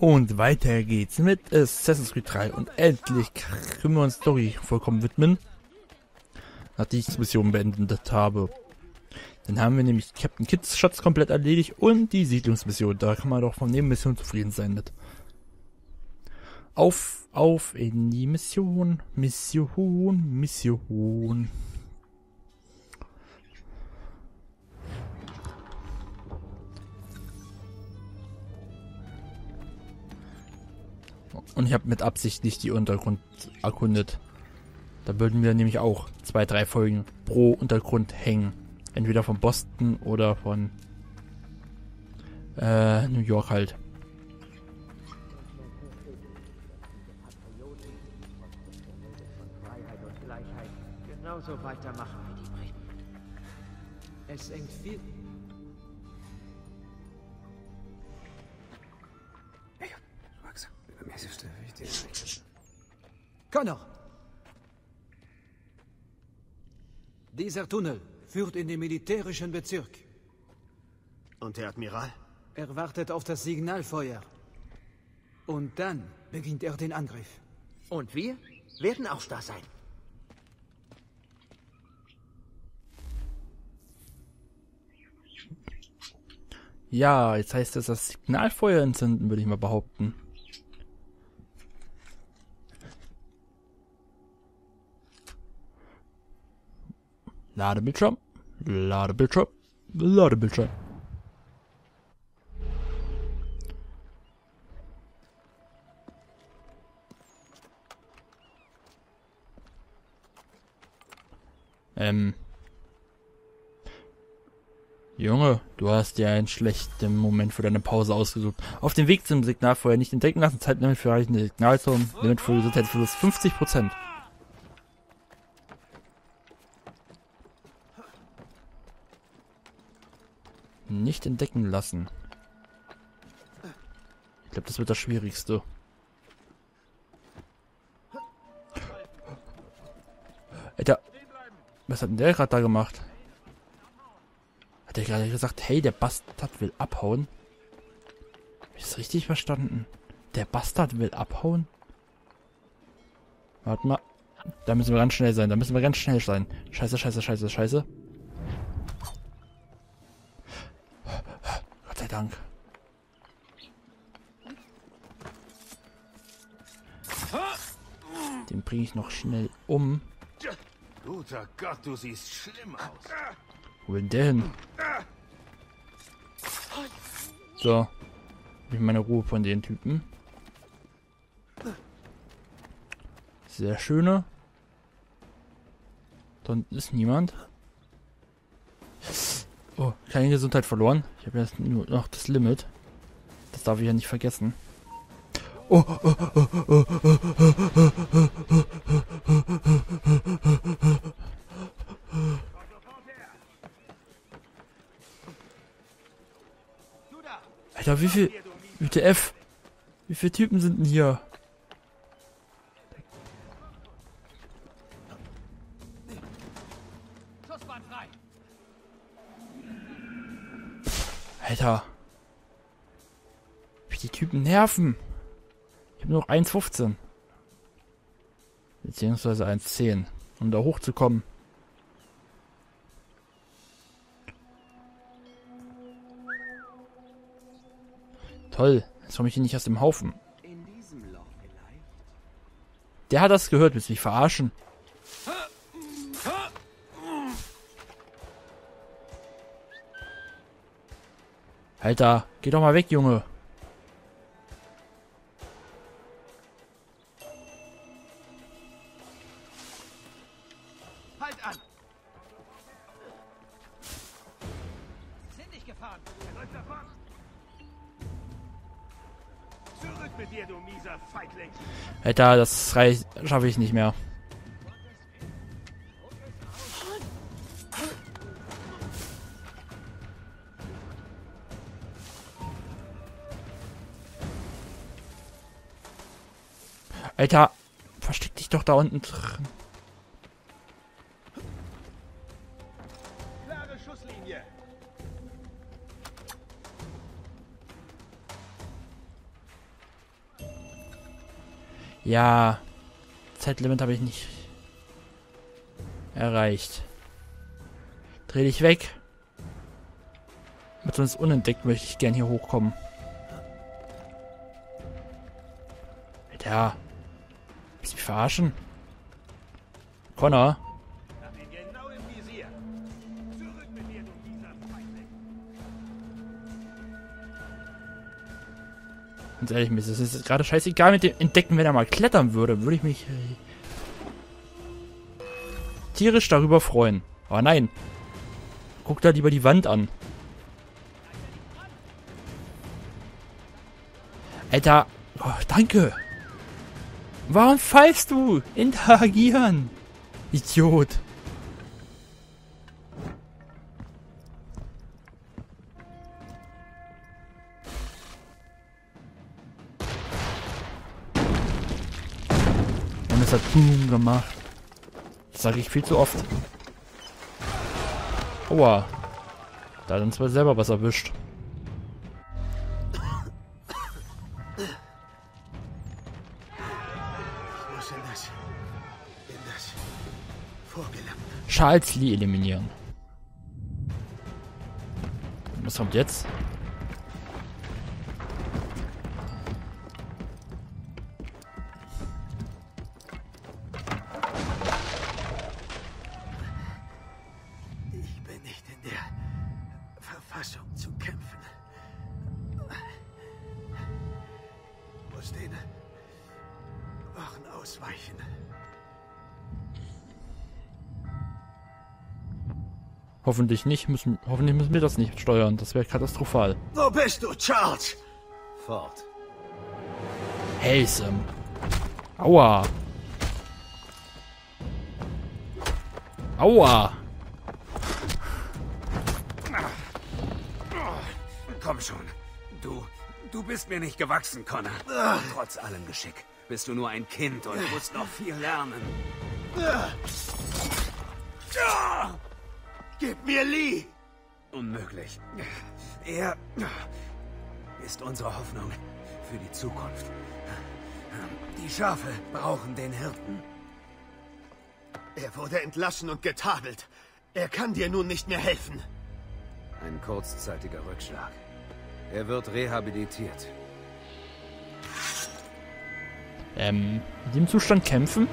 Und weiter geht's mit Assassin's Creed 3 und endlich können wir uns Story vollkommen widmen, nachdem ich die Mission beendet habe. Dann haben wir nämlich Captain Kids Schatz komplett erledigt und die Siedlungsmission. Da kann man doch von Nebenmission zufrieden sein mit. Auf, auf in die Mission, Mission, Mission. Und ich habe mit Absicht nicht die Untergrund erkundet. Da würden wir nämlich auch zwei, drei Folgen pro Untergrund hängen. Entweder von Boston oder von äh, New York halt. Genauso weitermachen wie die Briten. Es hängt viel Connor! Dieser Tunnel führt in den militärischen Bezirk. Und der Admiral? Er wartet auf das Signalfeuer. Und dann beginnt er den Angriff. Und wir werden auch da sein. Ja, jetzt heißt es das Signalfeuer entzünden, würde ich mal behaupten. Ladebildschirm, Ladebildschirm, Ladebildschirm. Ähm. Junge, du hast dir einen schlechten Moment für deine Pause ausgesucht. Auf dem Weg zum Signalfeuer nicht entdecken lassen, Zeitlimit für erreichende Signalturm, Limit für Gesundheitsverlust 50%. Nicht entdecken lassen. Ich glaube, das wird das Schwierigste. Alter, was hat denn der gerade da gemacht? Hat er gerade gesagt, hey, der Bastard will abhauen? Hab ich das richtig verstanden? Der Bastard will abhauen? Warte mal. Da müssen wir ganz schnell sein. Da müssen wir ganz schnell sein. Scheiße, scheiße, scheiße, scheiße. sei Dank. Den bringe ich noch schnell um. Guter Gott, du siehst schlimm aus. Wo will der hin? So. Ich meine Ruhe von den Typen. Sehr schöne. Da unten ist niemand. Oh, keine Gesundheit verloren. Ich habe jetzt nur noch das Limit. Das darf ich ja nicht vergessen. Oh, oh, oh, oh, Alter, wie viel... WTF? Wie viele Typen sind denn hier? Nerven. Ich habe nur noch 1,15. Beziehungsweise 1,10. Um da hochzukommen. Toll. Jetzt komme ich hier nicht aus dem Haufen. Der hat das gehört, willst du mich verarschen? Alter, geh doch mal weg, Junge. Alter, das schaffe ich nicht mehr. Alter, versteck dich doch da unten drin. Ja. Zeitlimit habe ich nicht erreicht. Dreh dich weg. Mit sonst unentdeckt möchte ich gern hier hochkommen. Alter. Willst du mich verarschen? Connor? Ganz ehrlich, mir ist es gerade scheißegal mit dem Entdecken, wenn er mal klettern würde, würde ich mich äh, tierisch darüber freuen. Aber nein. Guck da lieber die Wand an. Alter. Oh, danke. Warum pfeifst du? Interagieren. Idiot. Boom gemacht. Das sage ich viel zu oft. Aua. Da uns zwar selber was erwischt. Charles Lee eliminieren. Was kommt jetzt? Hoffentlich nicht. Müssen, hoffentlich müssen wir das nicht steuern. Das wäre katastrophal. Wo bist du, Charles? Fort. Hey, Sam. Aua. Aua. Komm schon. Du, du bist mir nicht gewachsen, Connor. Trotz allem Geschick bist du nur ein Kind und musst noch viel lernen. Gib mir Lee! Unmöglich. Er ist unsere Hoffnung für die Zukunft. Die Schafe brauchen den Hirten. Er wurde entlassen und getadelt. Er kann dir nun nicht mehr helfen. Ein kurzzeitiger Rückschlag. Er wird rehabilitiert. Ähm, in dem Zustand kämpfen?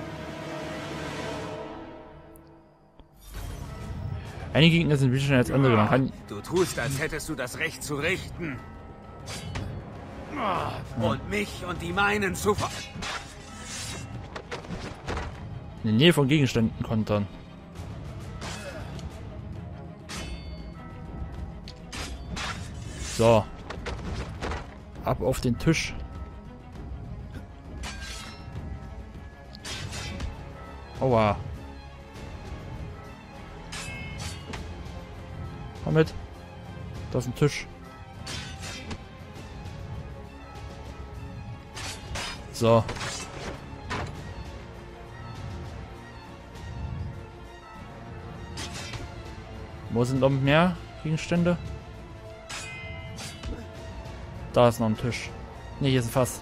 Einige Gegner sind wichtiger als andere. Man kann. Du tust, als hättest du das Recht zu richten. Und mich und die meinen zu ver... in der Nähe von Gegenständen kontern. So. Ab auf den Tisch. Aua. Komm mit. Da ist ein Tisch. So. Wo sind noch mehr Gegenstände? Da ist noch ein Tisch. Ne, hier ist ein Fass.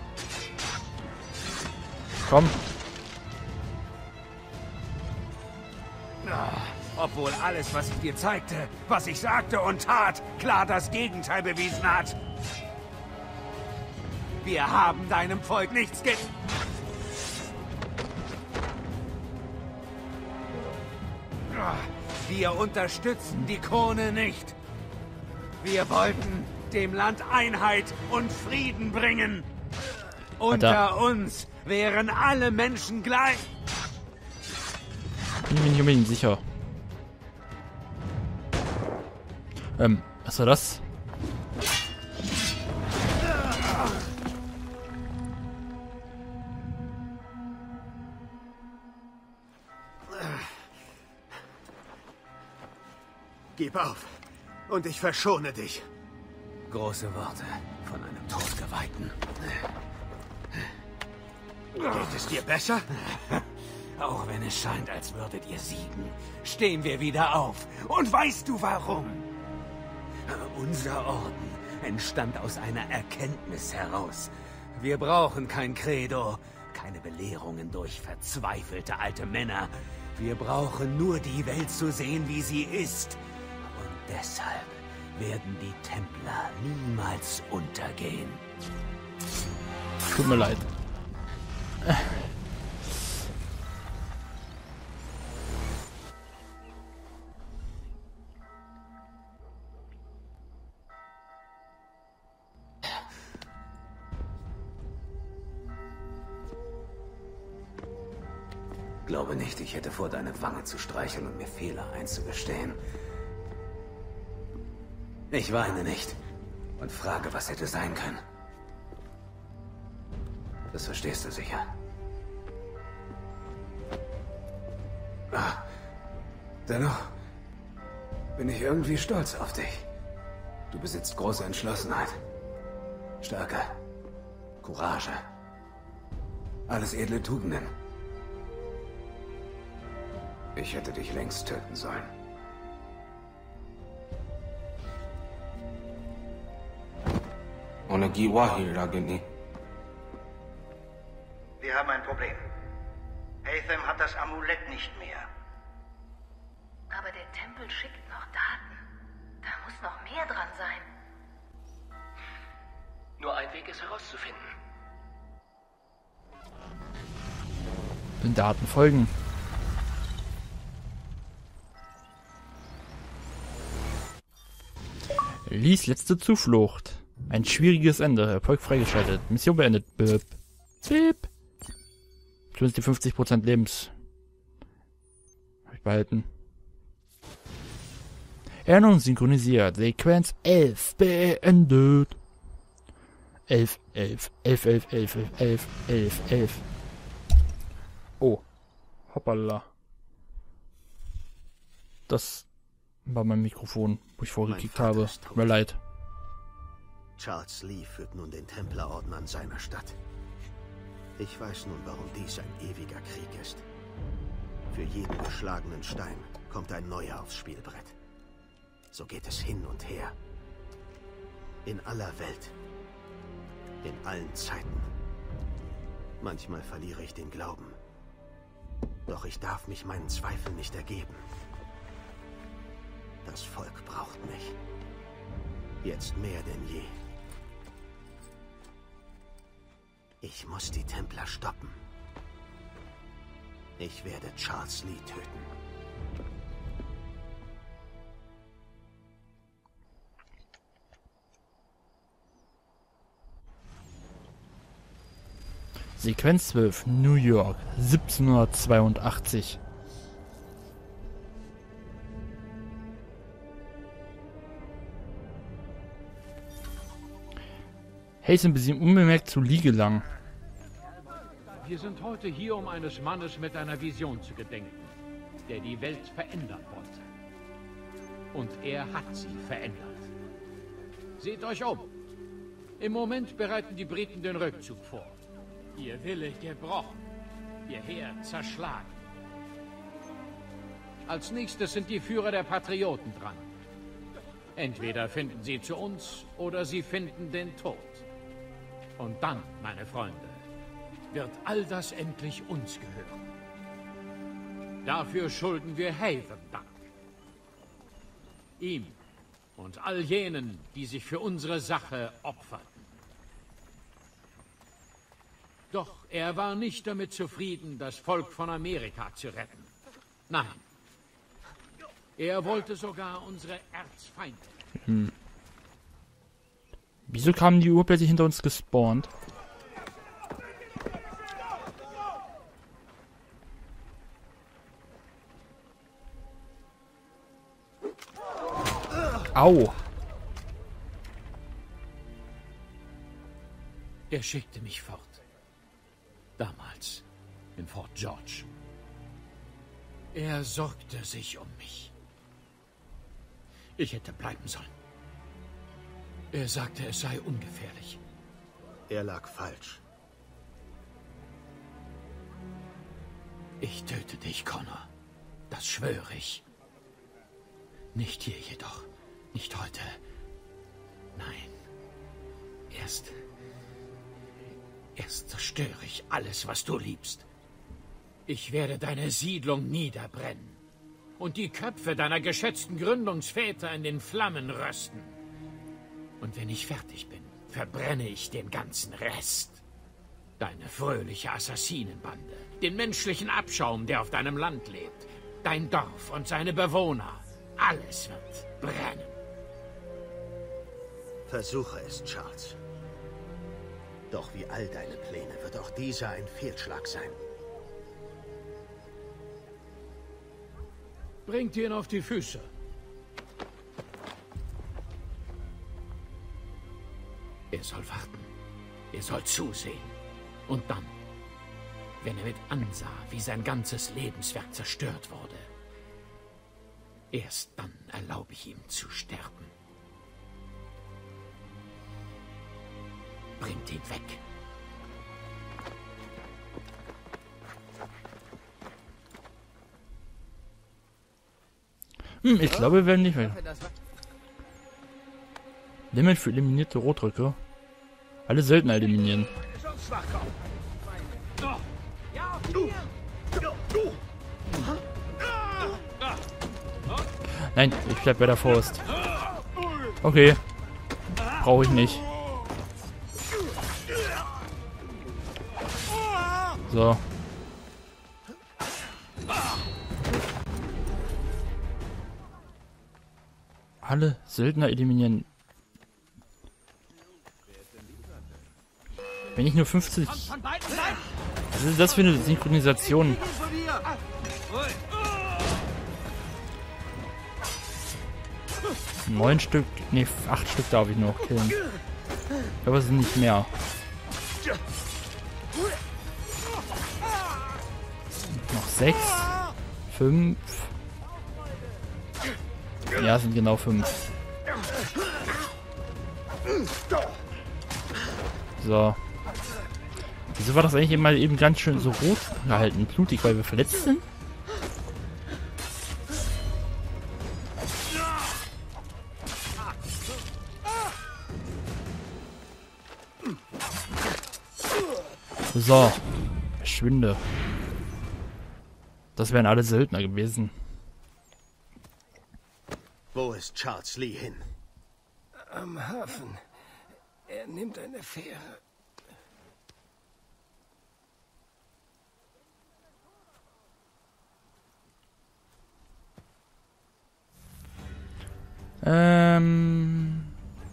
Komm. Obwohl alles, was ich dir zeigte, was ich sagte und tat, klar das Gegenteil bewiesen hat. Wir haben deinem Volk nichts ge... Wir unterstützen die Krone nicht. Wir wollten dem Land Einheit und Frieden bringen. Unter uns wären alle Menschen gleich. Bin mir nicht unbedingt sicher. Ähm, was war das? Gib auf. Und ich verschone dich. Große Worte von einem Todgeweihten. Geht es dir besser? Auch wenn es scheint, als würdet ihr siegen, stehen wir wieder auf. Und weißt du warum? Unser Orden entstand aus einer Erkenntnis heraus. Wir brauchen kein Credo, keine Belehrungen durch verzweifelte alte Männer. Wir brauchen nur die Welt zu sehen, wie sie ist. Und deshalb werden die Templer niemals untergehen. Tut mir leid. Vor, deine Wange zu streicheln und mir Fehler einzugestehen. Ich weine nicht und frage, was hätte sein können. Das verstehst du sicher. Ah, dennoch bin ich irgendwie stolz auf dich. Du besitzt große Entschlossenheit, Stärke, Courage. Alles edle Tugenden. Ich hätte dich längst töten sollen. Wir haben ein Problem. Hatham hat das Amulett nicht mehr. Aber der Tempel schickt noch Daten. Da muss noch mehr dran sein. Nur ein Weg, es herauszufinden. Den Daten folgen. Lies letzte Zuflucht. Ein schwieriges Ende. Erfolg freigeschaltet. Mission beendet. Bip. Bip. Zumindest die 50% Lebens. Hab ich behalten. Erinnerung synchronisiert. Sequenz 11 beendet. 11, 11, 11, 11, 11, 11, 11, 11. Oh. Hoppala. Das war mein Mikrofon, wo ich vorgekickt habe. Tut mir leid. Charles Lee führt nun den Templerorden an seiner Stadt. Ich weiß nun, warum dies ein ewiger Krieg ist. Für jeden geschlagenen Stein kommt ein neuer aufs Spielbrett. So geht es hin und her. In aller Welt. In allen Zeiten. Manchmal verliere ich den Glauben. Doch ich darf mich meinen Zweifeln nicht ergeben. Das Volk braucht mich. Jetzt mehr denn je. Ich muss die Templer stoppen. Ich werde Charles Lee töten. Sequenz 12, New York, 1782. Hasten bis ihm unbemerkt zu Lee gelang. Wir sind heute hier, um eines Mannes mit einer Vision zu gedenken, der die Welt verändern wollte. Und er hat sie verändert. Seht euch um. Im Moment bereiten die Briten den Rückzug vor. Ihr Wille gebrochen, ihr Heer zerschlagen. Als nächstes sind die Führer der Patrioten dran. Entweder finden sie zu uns oder sie finden den Tod. Und dann, meine Freunde, wird all das endlich uns gehören. Dafür schulden wir Haven Dank. Ihm und all jenen, die sich für unsere Sache opferten. Doch er war nicht damit zufrieden, das Volk von Amerika zu retten. Nein. Er wollte sogar unsere Erzfeinde. Wieso kamen die urplötzlich hinter uns gespawnt? Au! Er schickte mich fort. Damals in Fort George. Er sorgte sich um mich. Ich hätte bleiben sollen. Er sagte, es sei ungefährlich. Er lag falsch. Ich töte dich, Connor. Das schwöre ich. Nicht hier jedoch. Nicht heute. Nein. Erst Erst zerstöre ich alles, was du liebst. Ich werde deine Siedlung niederbrennen und die Köpfe deiner geschätzten Gründungsväter in den Flammen rösten. Und wenn ich fertig bin, verbrenne ich den ganzen Rest. Deine fröhliche Assassinenbande, den menschlichen Abschaum, der auf deinem Land lebt, dein Dorf und seine Bewohner. Alles wird brennen. Versuche es, Charles. Doch wie all deine Pläne wird auch dieser ein Fehlschlag sein. Bringt ihn auf die Füße. Er soll warten. Er soll zusehen. Und dann, wenn er mit ansah, wie sein ganzes Lebenswerk zerstört wurde, erst dann erlaube ich ihm zu sterben. Bringt ihn weg. Hm, ich glaube, wir werden nicht mehr. Limit für eliminierte Rotröcke. Alle Söldner eliminieren. Nein, ich bleib bei der Faust. Okay. Brauche ich nicht. So. Alle Söldner eliminieren. Wenn ich nur 50... Was ist das für eine Synchronisation? Neun Stück, nee, acht Stück darf ich noch killen. Aber es sind nicht mehr. Noch sechs, fünf. Ja, sind genau fünf. So. Wieso war das eigentlich immer eben ganz schön so rot gehalten? Blutig, weil wir verletzt sind? So. Verschwinde. Das wären alle Söldner gewesen. Wo ist Charles Lee hin? Am Hafen. Er nimmt eine Fähre. Ähm.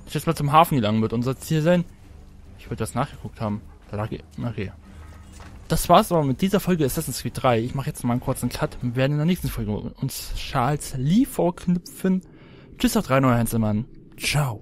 Ich jetzt mal zum Hafen gelangen wird unser Ziel sein. Ich wollte das nachgeguckt haben. Da lag Okay. Das war's aber mit dieser Folge Assassin's Creed 3. Ich mache jetzt mal einen kurzen Cut. Wir werden in der nächsten Folge uns Charles Lee vorknüpfen. Tschüss, auf drei, neuer Heinzelmann. Ciao.